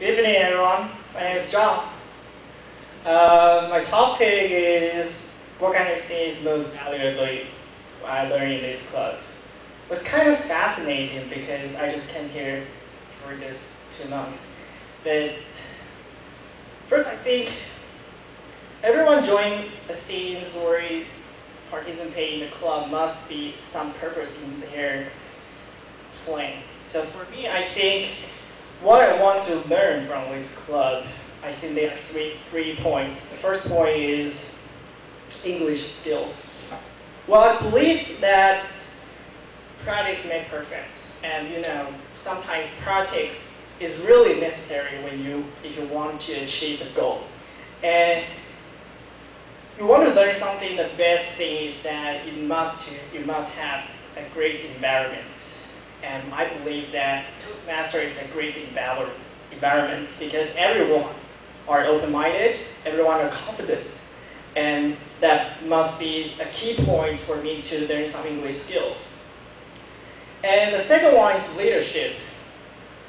Good evening, everyone. My name is John. Uh, my topic is what kind of thing is most valuable I learned in this club. It was kind of fascinating because I just came here for just two months. But first, I think everyone joining a scene or participate in the club must be some purpose in their playing. So for me, I think what I want to learn from this club, I think there are three, three points. The first point is English skills. Well, I believe that practice makes perfect. And you know, sometimes practice is really necessary when you, if you want to achieve a goal. And you want to learn something, the best thing is that you must, you must have a great environment and I believe that Toastmaster is a great environment because everyone are open-minded, everyone are confident. And that must be a key point for me to learn some English skills. And the second one is leadership.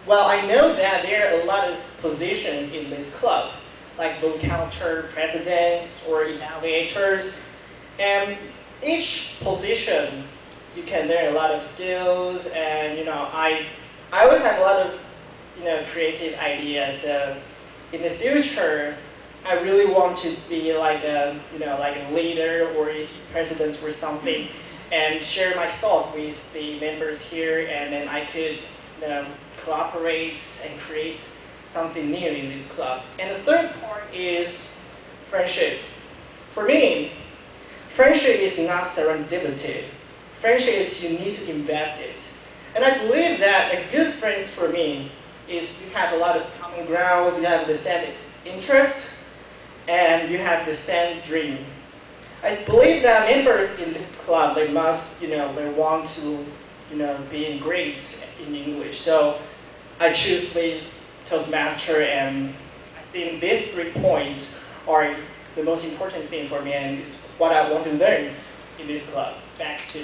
Well, I know that there are a lot of positions in this club, like vote counter presidents or evaluators. And each position you can learn a lot of skills and you know I I always have a lot of you know creative ideas so in the future I really want to be like a you know like a leader or a president or something and share my thoughts with the members here and then I could you know, cooperate and create something new in this club. And the third part is friendship. For me, friendship is not serendipity friendship is you need to invest it. And I believe that a good friend for me is you have a lot of common grounds, you have the same interest, and you have the same dream. I believe that members in this club, they must, you know, they want to, you know, be in grace in English. So I choose this Toastmaster, and I think these three points are the most important thing for me, and it's what I want to learn in this club. Back to